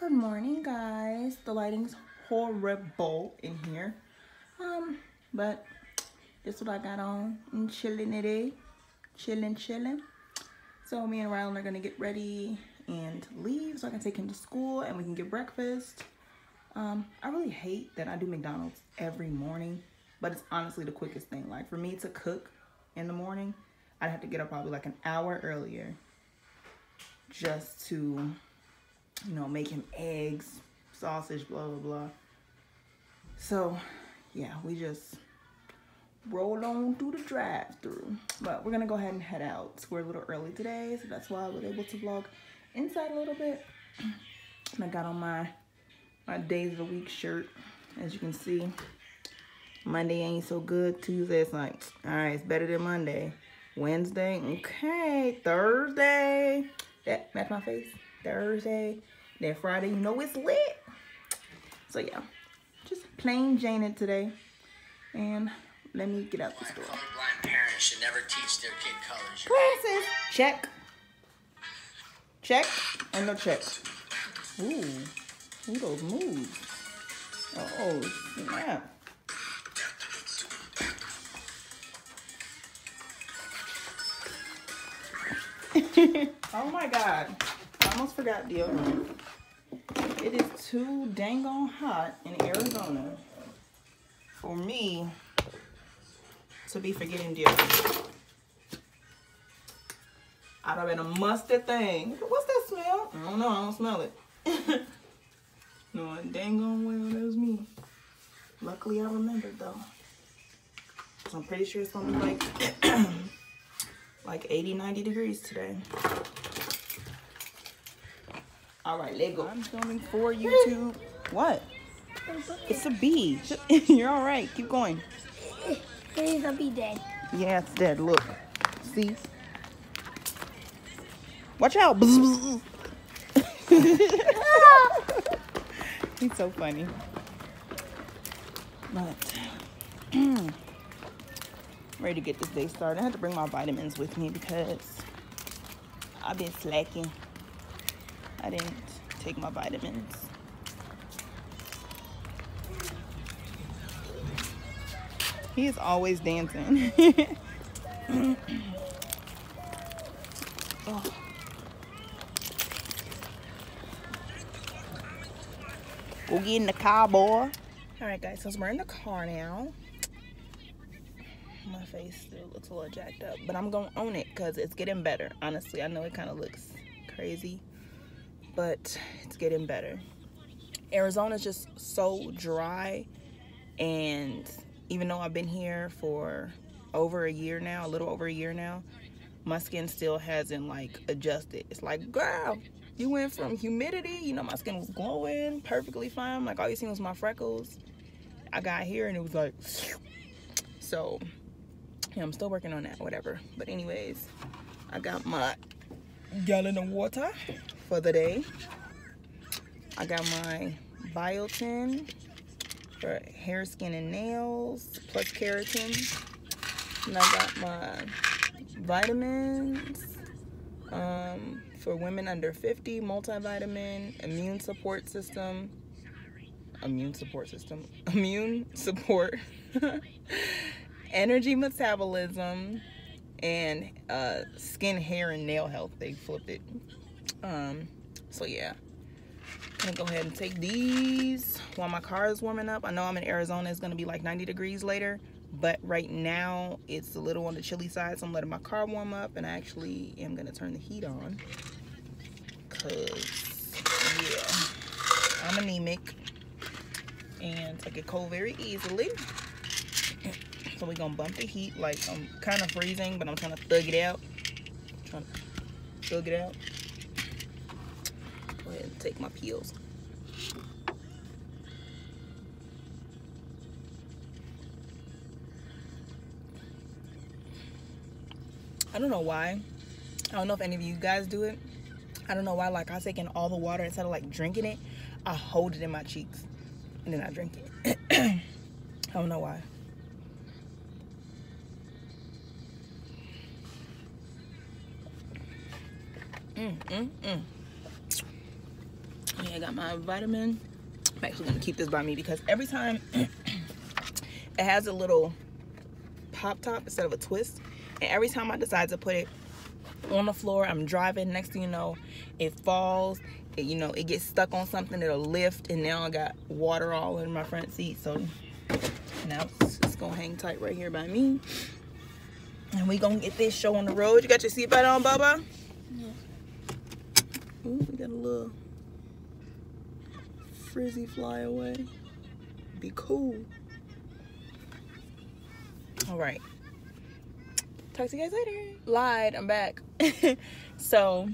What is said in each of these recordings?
Good morning, guys. The lighting's horrible in here. Um, but this is what I got on. I'm chilling today. Chilling, chilling. So me and Rylan are gonna get ready and leave so I can take him to school and we can get breakfast. Um, I really hate that I do McDonald's every morning, but it's honestly the quickest thing. Like for me to cook in the morning, I'd have to get up probably like an hour earlier just to, you know, make him eggs, sausage, blah, blah, blah. So, yeah, we just roll on through the drive through. But we're gonna go ahead and head out. We're a little early today, so that's why I was able to vlog inside a little bit. And I got on my my days of the week shirt. As you can see, Monday ain't so good. Tuesday, it's like, all right, it's better than Monday. Wednesday, okay. Thursday, that match my face. Thursday, then Friday, you know it's lit. So yeah, just plain Jane it today. And let me get out the store. Colorblind parents should never teach their kid colors. Glasses. Check. Check and no check. Ooh. Ooh, those moves. Oh, snap. oh my god. I almost forgot deodorant. It is too dang on hot in Arizona for me to be forgetting deodorant. I'd have been a mustard thing. What's that smell? I don't know. I don't smell it. no, dang on well, that was me. Luckily, I remembered though. I'm pretty sure it's gonna be like like 80, 90 degrees today. All right, let go. I'm filming for YouTube. What? It's a bee. You're all right. Keep going. Please a bee dead. Yeah, it's dead. Look. See? Watch out. Bzz, bzz. He's so funny. But ready to get this day started. I had to bring my vitamins with me because I've been slacking. I didn't take my vitamins. He is always dancing. oh. Go get in the car, boy. All right, guys, so we're in the car now. My face still looks a little jacked up, but I'm gonna own it because it's getting better. Honestly, I know it kind of looks crazy, but it's getting better. Arizona's just so dry, and even though I've been here for over a year now, a little over a year now, my skin still hasn't like adjusted. It's like, girl, you went from humidity, you know, my skin was glowing perfectly fine. Like all you seen was my freckles. I got here and it was like, so yeah, I'm still working on that, whatever. But anyways, I got my gallon of water for the day. I got my biotin for hair, skin, and nails, plus keratin. And I got my vitamins um, for women under 50, multivitamin, immune support system, immune support system, immune support, energy metabolism, and uh, skin, hair, and nail health. They flipped it. Um, so yeah. I'm gonna go ahead and take these while my car is warming up. I know I'm in Arizona. It's gonna be like 90 degrees later, but right now it's a little on the chilly side, so I'm letting my car warm up, and I actually am gonna turn the heat on, cause yeah, I'm anemic and I get cold very easily. So we're gonna bump the heat. Like I'm kind of freezing, but I'm trying to thug it out. I'm trying to thug it out. And take my peels. I don't know why. I don't know if any of you guys do it. I don't know why. Like I take in all the water instead of like drinking it, I hold it in my cheeks and then I drink it. I don't know why. Mm, mm, mm. I got my vitamin. I'm actually gonna keep this by me because every time it has a little pop top instead of a twist. And every time I decide to put it on the floor, I'm driving, next thing you know, it falls. It, you know, it gets stuck on something, it'll lift, and now I got water all in my front seat. So now it's just gonna hang tight right here by me. And we gonna get this show on the road. You got your seatbelt on, Bubba? Yeah. Ooh, we got a little frizzy fly away. Be cool. All right. Talk to you guys later. Lied, I'm back. so,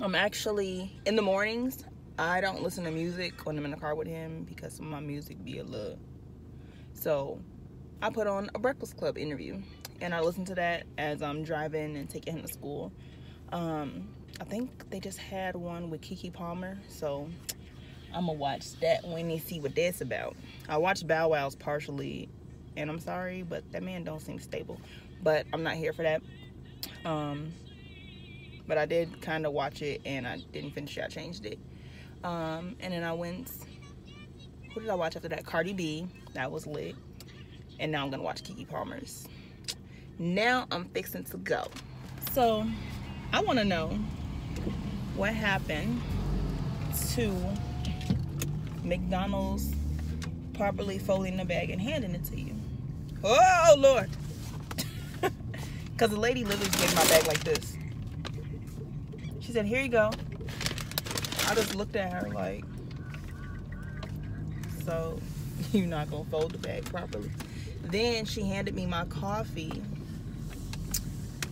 I'm actually in the mornings. I don't listen to music when I'm in the car with him because my music be a little. So, I put on a Breakfast Club interview and I listen to that as I'm driving and taking him to school. Um, I think they just had one with Keke Palmer, so I'm gonna watch that when they see what that's about. I watched Bow Wow's partially, and I'm sorry, but that man don't seem stable. But I'm not here for that. Um, but I did kind of watch it, and I didn't finish it. I changed it. Um, and then I went. Who did I watch after that? Cardi B. That was lit. And now I'm gonna watch Keke Palmer's. Now I'm fixing to go. So I want to know what happened to McDonald's properly folding the bag and handing it to you. Oh Lord. Because the lady literally gave my bag like this. She said, Here you go. I just looked at her like, So you're not going to fold the bag properly. Then she handed me my coffee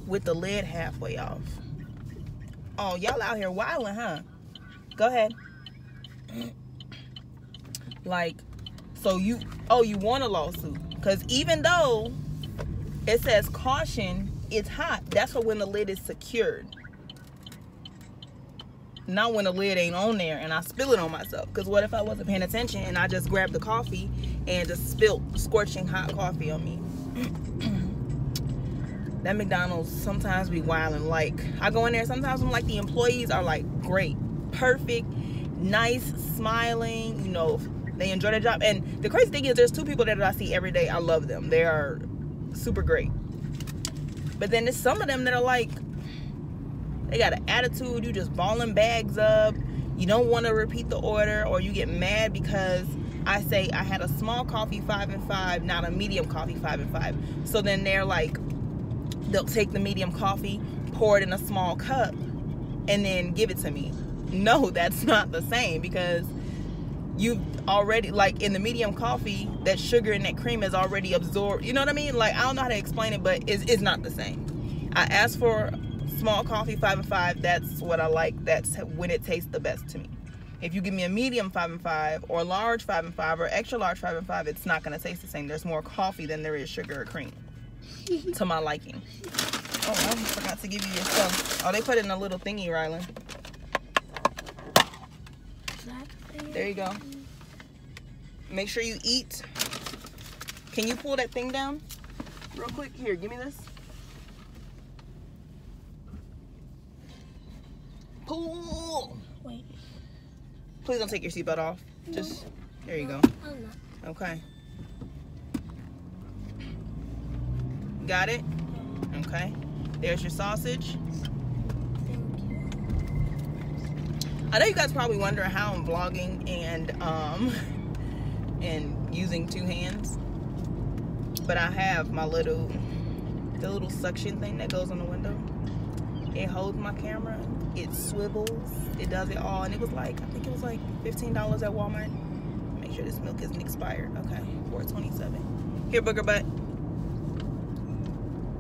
with the lid halfway off. Oh, y'all out here wilding, huh? Go ahead. Like, so you, oh, you want a lawsuit? Because even though it says caution, it's hot. That's when the lid is secured. Not when the lid ain't on there and I spill it on myself. Because what if I wasn't paying attention and I just grabbed the coffee and just spilled scorching hot coffee on me? that McDonald's sometimes be wilding. Like, I go in there, sometimes I'm like, the employees are like great, perfect, nice, smiling, you know, they enjoy their job. And the crazy thing is, there's two people that I see every day. I love them. They are super great. But then there's some of them that are like, they got an attitude. You just balling bags up. You don't want to repeat the order, or you get mad because I say I had a small coffee five and five, not a medium coffee five and five. So then they're like, they'll take the medium coffee, pour it in a small cup, and then give it to me. No, that's not the same because you already like in the medium coffee that sugar and that cream is already absorbed you know what i mean? Like i don't know how to explain it but it's, it's not the same. I asked for small coffee five and five that's what i like that's when it tastes the best to me. If you give me a medium five and five or large five and five or extra large five and five it's not going to taste the same. There's more coffee than there is sugar or cream to my liking. Oh i forgot to give you your stuff. Oh they put in a little thingy rylan there you go. Make sure you eat. Can you pull that thing down real quick? Here, give me this. Pull. Wait. Please don't take your seatbelt off. Just, there you go. I'm not. Okay. Got it? Okay. There's your sausage. I know you guys probably wonder how I'm vlogging and um and using two hands. But I have my little the little suction thing that goes on the window. It holds my camera, it swivels, it does it all, and it was like I think it was like $15 at Walmart. Make sure this milk isn't expired. Okay, 427. Here, booger butt.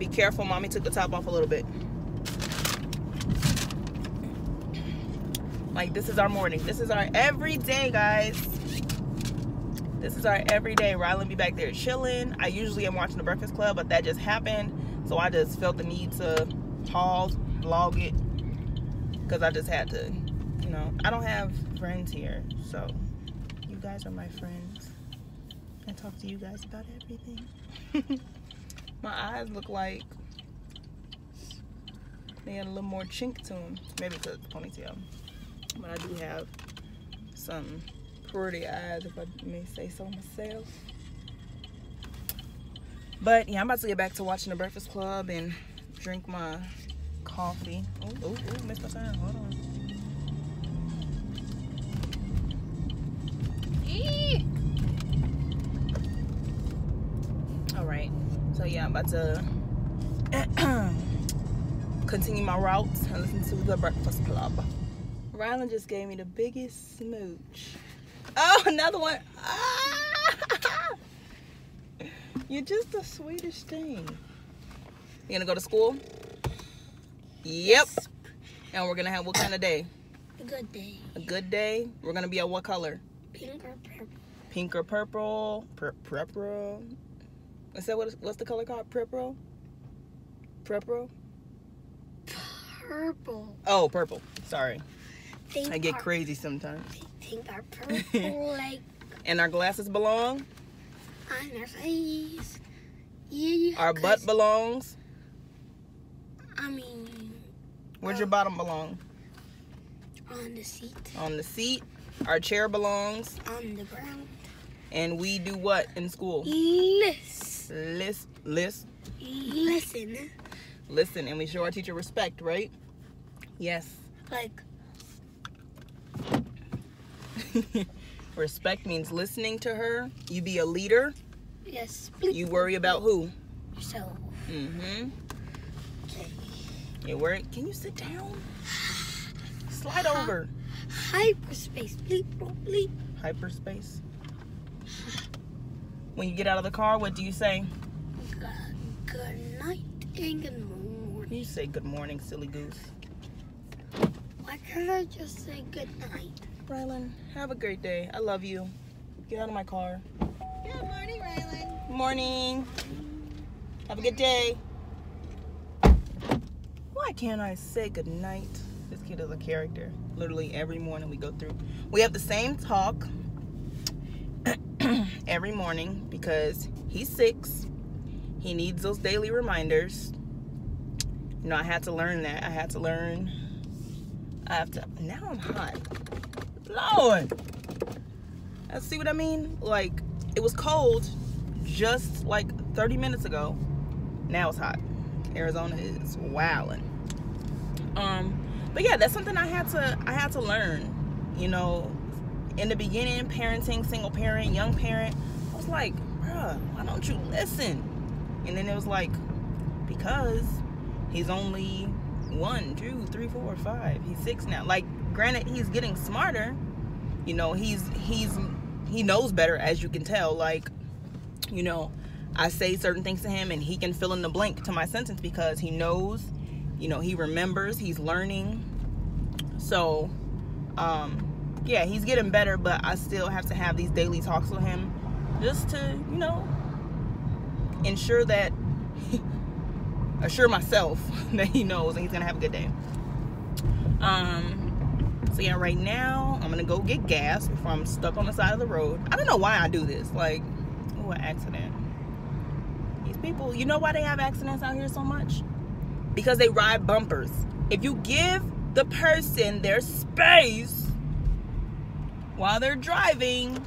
Be careful, mommy took the top off a little bit. Like this is our morning. This is our everyday, guys. This is our everyday. Rylan be back there chilling. I usually am watching the Breakfast Club, but that just happened. So I just felt the need to pause, vlog it. Because I just had to, you know, I don't have friends here. So you guys are my friends. I talk to you guys about everything. my eyes look like they had a little more chink to them. Maybe it's ponytail but I do have some pretty eyes, if I may say so myself. But yeah, I'm about to get back to watching the Breakfast Club and drink my coffee. Oh, oh, oh, missed my sign. Hold on. All right. So yeah, I'm about to continue my route and listen to the Breakfast Club. Rylan just gave me the biggest smooch. Oh, another one. Ah! You're just the sweetest thing. You gonna go to school? Yep. And we're gonna have what kind of day? A good day. A good day. We're gonna be at what color? Pink or purple? Pink or purple? Pur- purple. Is that what? What's the color called? Purple. Purple. Purple. Oh, purple. Sorry, Think I get our- crazy sometimes. Think our purple like And our glasses belong. on our face. Yeah. Our butt belongs. I mean, Where's your bottom belong? on the seat, On the seat. Our chair belongs. on the ground. And we do what in school? Listen. List, list, Listen. listen, and we show our teacher respect, right? Yes. Like, respect means listening to her. You be a leader. yes. You worry about who? So, Mm-hmm. okay. You worry. Can you sit down? Slide over. Hyperspace. Bleep, bleep. Hyperspace. When you get out of the car, what do you say? Good, good night and good morning. You say good morning, silly goose. Why can't I just say good night? Rylan, have a great day. I love you. Get out of my car. Good morning, Rylan. Morning. Have a good day. Why can't I say good night? This kid is a character. Literally every morning we go through. We have the same talk every morning because he's six. He needs those daily reminders. You know, I had to learn that. I had to learn. I have to. Now I'm hot. Lord. Uh, See what I mean? Like, it was cold just like 30 minutes ago. Now it's hot. Arizona is wilding. Um, but yeah, that's something I had to I had to learn. You know, in the beginning, parenting, single parent, young parent, I was like, bruh, why don't you listen? And then it was like, because he's only one, two, three, four, five. He's six now. Like, granted, he's getting smarter. You know, he's he's he knows better, as you can tell. Like, you know, I say certain things to him and he can fill in the blank to my sentence because he knows, you know, he remembers, he's learning. So, um, yeah, he's getting better, but I still have to have these daily talks with him just to, you know, ensure that, assure myself that he knows and he's gonna have a good day. Um, so yeah, right now I'm gonna go get gas before I'm stuck on the side of the road. I don't know why I do this. Like, oh, an accident. These people, you know why they have accidents out here so much? Because they ride bumpers. If you give the person their space while they're driving,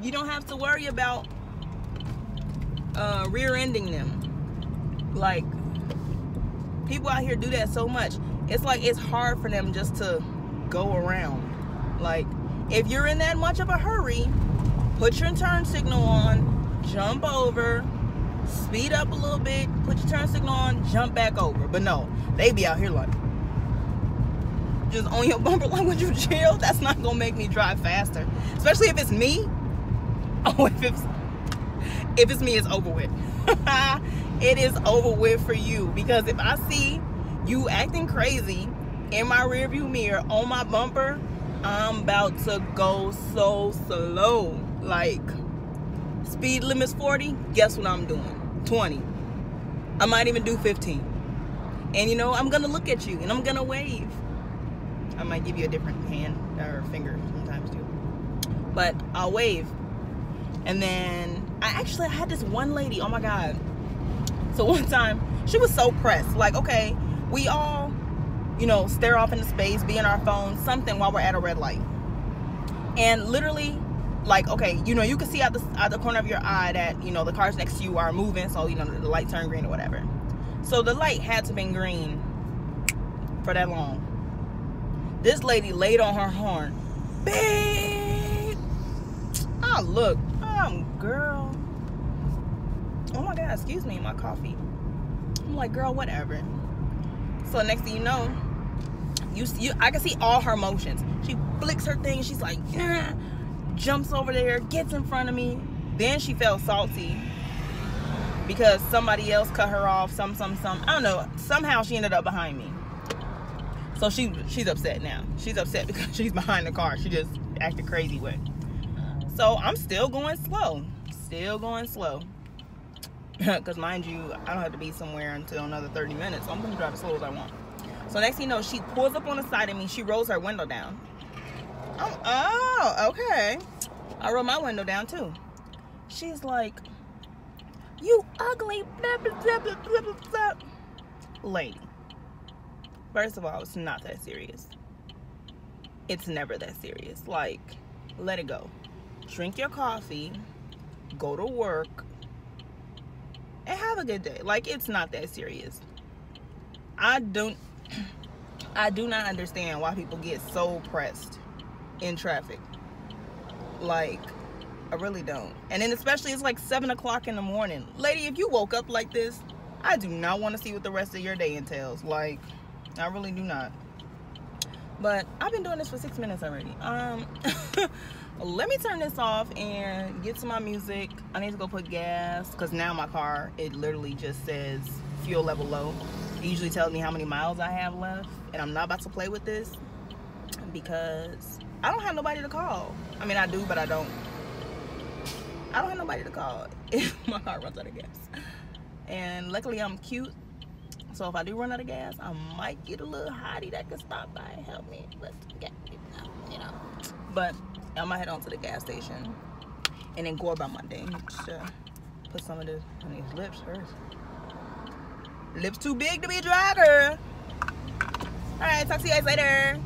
you don't have to worry about uh, rear-ending them. Like, people out here do that so much. It's like it's hard for them just to go around. Like, if you're in that much of a hurry, put your turn signal on, jump over, speed up a little bit, put your turn signal on, jump back over. But no, they be out here like just on your bumper like would you chill? That's not gonna make me drive faster. Especially if it's me. Oh, if it's if it's me, it's over with. it is over with for you because if I see you acting crazy in my rearview mirror on my bumper, I'm about to go so slow. Like speed limit's 40. Guess what I'm doing? 20. I might even do 15. And you know, I'm gonna look at you and I'm gonna wave. I might give you a different hand or finger sometimes too. But I'll wave. And then I actually had this one lady, oh my god. So one time she was so pressed. Like, okay, we all, you know, stare off into space, be in our phone, something while we're at a red light. and literally like okay you know you can see out the out the corner of your eye that you know the cars next to you are moving so you know the light turned green or whatever. So the light had to been green for that long. This lady laid on her horn. Babe oh look um girl. Oh my god excuse me my coffee. I'm like girl whatever. So next thing you know you, you I can see all her motions. She flicks her thing. She's like, nah, jumps over there, gets in front of me. Then she felt salty because somebody else cut her off. Some, some, some. I don't know. Somehow she ended up behind me. So she she's upset now. She's upset because she's behind the car. She just acted crazy with. So I'm still going slow. Still going slow. Because mind you, I don't have to be somewhere until another 30 minutes. So I'm going to drive as slow as I want. So next thing you know, she pulls up on the side of me. She rolls her window down. I'm, oh, okay. I roll my window down too. She's like, you ugly, blah, blah, blah, blah, blah, blah. Lady. First of all, it's not that serious. It's never that serious. Like, let it go. Drink your coffee, go to work, and have a good day. Like, it's not that serious. I don't I do not understand why people get so pressed in traffic. Like, I really don't. And then especially it's like seven o'clock in the morning. Lady, if you woke up like this, I do not want to see what the rest of your day entails. Like, I really do not. But I've been doing this for six minutes already. Um, let me turn this off and get to my music. I need to go put gas because now my car, it literally just says fuel level low. Usually tells me how many miles I have left. And I'm not about to play with this because I don't have nobody to call. I mean, I do, but I don't. I don't have nobody to call if my car runs out of gas. And luckily, I'm cute. So if I do run out of gas, I might get a little hottie that can stop by and help me. Get it you know. But I might head on to the gas station and then go about my day. Just, uh, put some of this on these lips first. Lips too big to be dry, girl. All right, talk to you guys later.